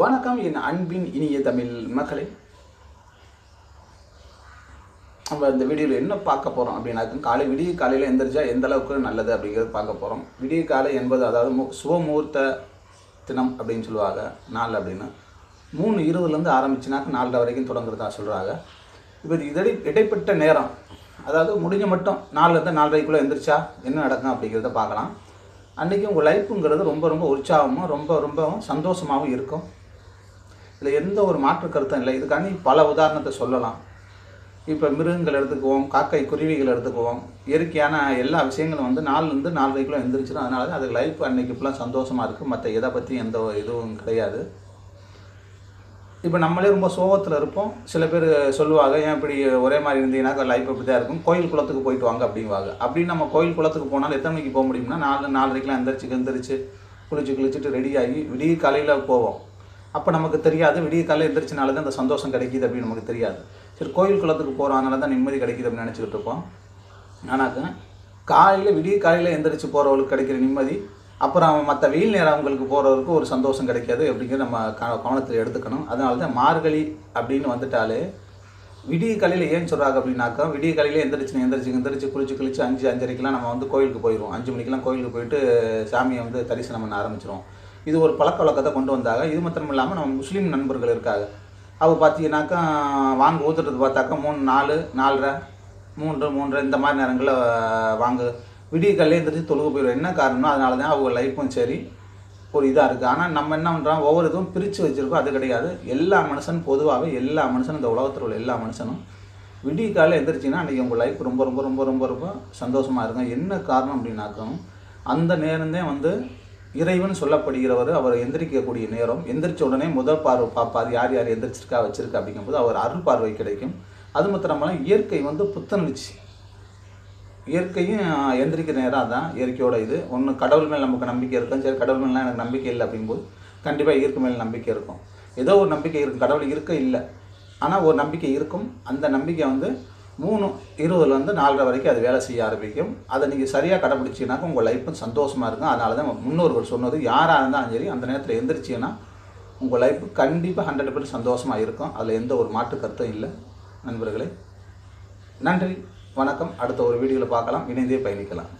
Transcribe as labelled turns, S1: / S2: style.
S1: வணக்கம் என் அன்பின் இனிய தமிழ் மக்களே. நம்ம இந்த வீடியோவில் என்ன பார்க்க போகிறோம் அப்படின்னாக்க காலை விடிய காலையில் எந்திரிச்சா எந்த அளவுக்கு நல்லது அப்படிங்கிறது பார்க்க போகிறோம் விடிய காலை என்பது அதாவது மு சுபமுகூர்த்த தினம் அப்படின்னு சொல்லுவாங்க நாள் அப்படின்னு. மூணு இருபதுலேருந்து ஆரம்பிச்சுனாக்க நாலரை வரைக்கும் தொடங்குறதா சொல்கிறாங்க இப்போ இது இடைப்பட்ட நேரம். அதாவது முடிஞ்ச மட்டும் நாலுலேருந்து நாலரைக்குள்ளே எந்திரிச்சா என்ன நடக்கும் அப்படிங்கிறத பார்க்கலாம். அன்றைக்கி உங்கள் லைஃப்புங்கிறது ரொம்ப ரொம்ப உற்சாகமும் ரொம்ப ரொம்ப சந்தோஷமாகவும் இருக்கும். இதில் எந்த ஒரு மாற்று கருத்தும் இல்லை. இதுக்காண்டி பல உதாரணத்தை சொல்லலாம். இப்போ மிருகங்கள் எடுத்துக்குவோம் காக்கை குருவிகள் எடுத்துக்குவோம். இயற்கையான எல்லா விஷயங்களும் வந்து நாலுலேருந்து நாலரைக்குள்ள எந்திரிச்சிடும் அதனால தான் அதுக்கு லைஃப் அன்னைக்கு ஃபுல்லாக சந்தோஷமாக இருக்குது மற்ற எதை பற்றி எந்த இதுவும் கிடையாது. இப்போ நம்மளே ரொம்ப சோகத்தில் இருப்போம். சில பேர் சொல்லுவாங்க ஏன் இப்படி ஒரே மாதிரி இருந்தீங்கன்னாக்கா லைஃப் இப்படி தான் இருக்கும். கோயில் குளத்துக்கு போயிட்டு வாங்க அப்படிங்குவாங்க அப்படி நம்ம கோயில் குளத்துக்கு போனாலும் எத்தனை மணிக்கு போக முடியும்னா நாலு நாலரைக்கெலாம் எந்திரிச்சு எந்திரிச்சு குளிச்சு குளிச்சுட்டு ரெடி ஆகி விடிய காலையில் போவோம். அப்போ நமக்கு தெரியாது. விடிய காலையில் எந்திரிச்சனால தான் அந்த சந்தோஷம் கிடைக்கிது அப்படின்னு நமக்கு தெரியாது. சரி கோயில் குளத்துக்கு போகிறனால அதனால தான் நிம்மதி கிடைக்குது அப்படின்னு நினச்சிக்கிட்டு இருப்போம். ஆனாக்க காலையில் விடிய காலையில் எந்திரிச்சு போகிறவங்களுக்கு கிடைக்கிற நிம்மதி அப்புறம் மற்ற வெயில் நேரம் அவங்களுக்கு போகிறவருக்கு ஒரு சந்தோஷம் கிடைக்காது அப்படிங்கிறத நம்ம க கவனத்தில் எடுத்துக்கணும். அதனால தான் மார்கழி அப்படின்னு வந்துட்டாலே விடிய காலையில் ஏன் சொல்கிறாங்க அப்படின்னாக்கா விடிய காலையில் எந்திரிச்சு எந்திரிச்சு எந்திரிச்சு குளிச்சு குளிச்சு அஞ்சு அஞ்சரைக்கெலாம் நம்ம வந்து கோயிலுக்கு போயிடுவோம். அஞ்சு மணிக்கெலாம் கோயிலுக்கு போயிட்டு சாமியை வந்து தரிசனம் பண்ண ஆரம்பிச்சிரும் இது ஒரு பழக்க வழக்கத்தை கொண்டு வந்தாங்க. இது மாத்திரம் இல்லாமல் நம்ம முஸ்லீம் நண்பர்கள் இருக்காங்க. அவள் பார்த்தீங்கன்னாக்கா வாங்க ஊற்றுறது பார்த்தாக்கா மூணு நாலு நாலரை மூன்று மூன்று இந்த மாதிரி நேரங்களில் வாங்க. விடிய எழுந்திரிச்சு எந்திரிச்சு தொழுக போயிடும் என்ன காரணம் அதனால தான் அவங்க லைஃப்பும் சரி ஒரு இதாக இருக்குது ஆனால் நம்ம என்ன பண்ணுறோம் ஒவ்வொரு இதுவும் பிரித்து வச்சுருக்கோம். அது கிடையாது. எல்லா மனுஷனும் பொதுவாகவே எல்லா மனுஷனும் இந்த உலகத்தில் உள்ள எல்லா மனுஷனும் விடிய காலையில் எந்திரிச்சிங்கன்னா அன்றைக்கி உங்கள் லைஃப் ரொம்ப ரொம்ப ரொம்ப ரொம்ப ரொம்ப சந்தோஷமாக இருக்கும். என்ன காரணம் அப்படின்னாக்கும் அந்த நேரம்தான் வந்து இறைவன் சொல்லப்படுகிறவர் அவர் எந்திரிக்கக்கூடிய நேரம் எந்திரிச்ச உடனே முதல் பார்வை பார்ப்பார். யார் யார் எந்திரிச்சிருக்கா வச்சிருக்கா அப்படிங்கும்போது அவர் அருள் பார்வை கிடைக்கும். அது மாத்திரமல்ல இயற்கை வந்து புத்துணர்ச்சி. இயற்கையும் எந்திரிக்கிற நேரம் அதான் இயற்கையோட இது. ஒன்று கடவுள் மேல் நமக்கு நம்பிக்கை இருக்கும். சரி கடவுள் மேலாம் எனக்கு நம்பிக்கை இல்லை அப்படிங்கும்போது கண்டிப்பாக இயற்கை மேல் நம்பிக்கை இருக்கும். ஏதோ ஒரு நம்பிக்கை இருக்கும் கடவுள் இருக்க இல்லை. ஆனால் ஒரு நம்பிக்கை இருக்கும். அந்த நம்பிக்கை வந்து மூணு இருபதுலேருந்து நாலரை வரைக்கும் அது வேலை செய்ய ஆரம்பிக்கும். அதை நீங்கள் சரியாக கடைப்பிடிச்சிங்கனாக்கா உங்கள் லைஃப்பும் சந்தோஷமாக இருக்கும். அதனால தான் முன்னோர்கள் சொன்னது யாராக இருந்தாலும் சரி அந்த நேரத்தில் எந்திரிச்சிங்கன்னா உங்கள் லைஃப் கண்டிப்பாக ஹண்ட்ரட் பர்சன்ட் சந்தோஷமாக இருக்கும். அதில் எந்த ஒரு மாற்று கருத்தும் இல்லை. நண்பர்களே நன்றி வணக்கம். அடுத்த ஒரு வீடியோவில் பார்க்கலாம். இணைந்தே பயணிக்கலாம்.